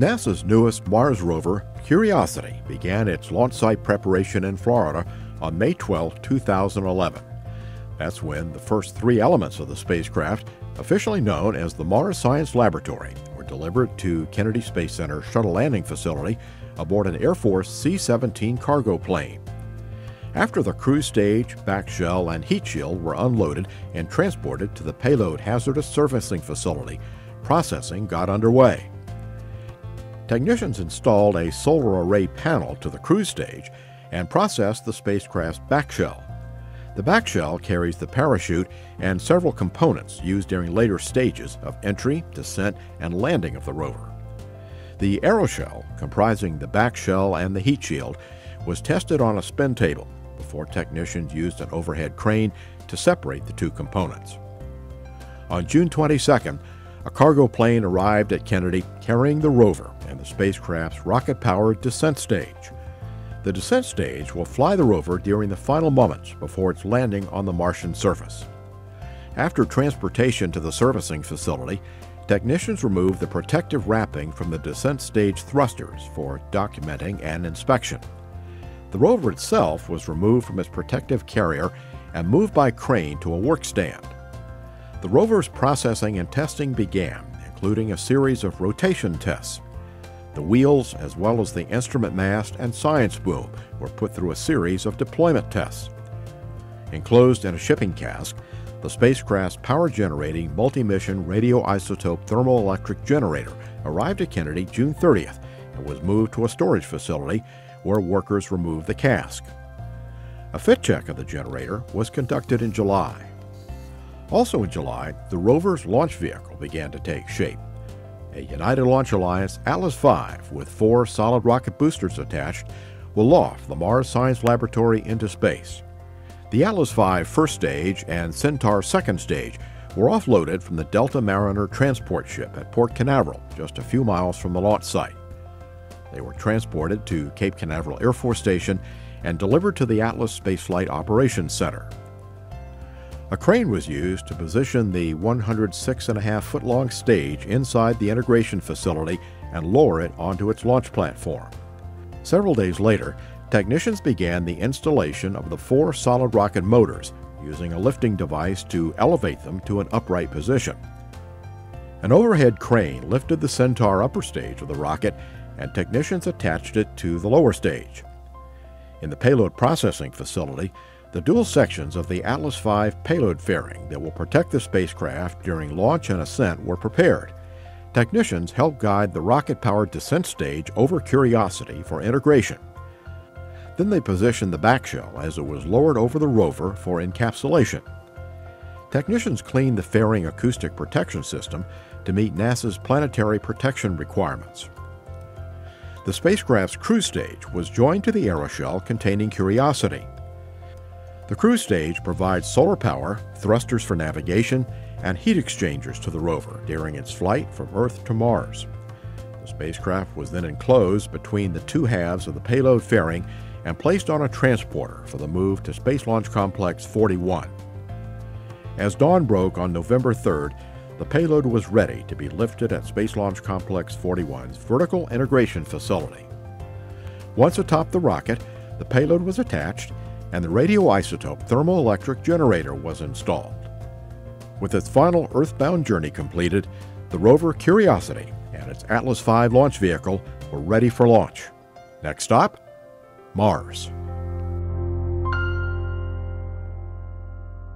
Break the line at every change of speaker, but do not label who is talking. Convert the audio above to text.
NASA's newest Mars rover, Curiosity, began its launch site preparation in Florida on May 12, 2011. That's when the first three elements of the spacecraft, officially known as the Mars Science Laboratory, were delivered to Kennedy Space Center Shuttle Landing Facility aboard an Air Force C 17 cargo plane. After the cruise stage, back shell, and heat shield were unloaded and transported to the payload hazardous servicing facility, processing got underway. Technicians installed a solar array panel to the cruise stage and processed the spacecraft's back shell. The back shell carries the parachute and several components used during later stages of entry, descent, and landing of the rover. The aeroshell, comprising the back shell and the heat shield, was tested on a spin table before technicians used an overhead crane to separate the two components. On June 22nd, a cargo plane arrived at Kennedy carrying the rover and the spacecraft's rocket powered descent stage. The descent stage will fly the rover during the final moments before its landing on the Martian surface. After transportation to the servicing facility, technicians remove the protective wrapping from the descent stage thrusters for documenting and inspection. The rover itself was removed from its protective carrier and moved by crane to a work stand. The rover's processing and testing began, including a series of rotation tests. The wheels, as well as the instrument mast and science boom, were put through a series of deployment tests. Enclosed in a shipping cask, the spacecraft's power generating multi mission radioisotope thermoelectric generator arrived at Kennedy June 30th and was moved to a storage facility where workers removed the cask. A fit check of the generator was conducted in July. Also in July, the rover's launch vehicle began to take shape. A United Launch Alliance Atlas V with four solid rocket boosters attached will loft the Mars Science Laboratory into space. The Atlas V first stage and Centaur second stage were offloaded from the Delta Mariner transport ship at Port Canaveral, just a few miles from the launch site. They were transported to Cape Canaveral Air Force Station and delivered to the Atlas Space Flight Operations Center. A crane was used to position the 106.5 foot long stage inside the integration facility and lower it onto its launch platform. Several days later, technicians began the installation of the four solid rocket motors using a lifting device to elevate them to an upright position. An overhead crane lifted the Centaur upper stage of the rocket, and technicians attached it to the lower stage. In the payload processing facility, the dual sections of the Atlas V payload fairing that will protect the spacecraft during launch and ascent were prepared. Technicians helped guide the rocket powered descent stage over Curiosity for integration. Then they positioned the back shell as it was lowered over the rover for encapsulation. Technicians cleaned the fairing acoustic protection system to meet NASA's planetary protection requirements. The spacecraft's cruise stage was joined to the aeroshell containing Curiosity. The cruise stage provides solar power, thrusters for navigation, and heat exchangers to the rover during its flight from Earth to Mars. The spacecraft was then enclosed between the two halves of the payload fairing and placed on a transporter for the move to Space Launch Complex 41. As dawn broke on November 3rd, the payload was ready to be lifted at Space Launch Complex 41's vertical integration facility. Once atop the rocket, the payload was attached and the radioisotope thermoelectric generator was installed. With its final Earthbound journey completed, the rover Curiosity and its Atlas V launch vehicle were ready for launch. Next stop, Mars.